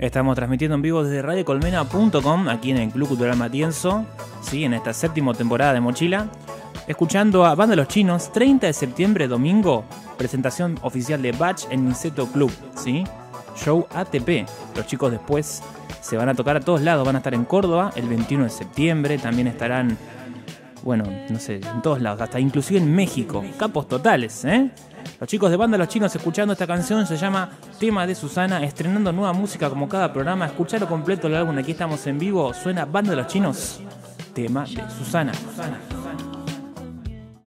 Estamos transmitiendo en vivo desde radiocolmena.com, aquí en el Club Cultural Matienzo, ¿sí? en esta séptima temporada de Mochila. Escuchando a Banda Los Chinos, 30 de septiembre, domingo, presentación oficial de Batch en Inseto Club, ¿sí? Show ATP. Los chicos después se van a tocar a todos lados, van a estar en Córdoba el 21 de septiembre, también estarán, bueno, no sé, en todos lados, hasta inclusive en México. Capos totales, ¿eh? Los chicos de Banda Los Chinos escuchando esta canción se llama Tema de Susana, estrenando nueva música como cada programa. Escuchalo completo el álbum, aquí estamos en vivo. Suena Banda de los Chinos, tema de Susana. Susana.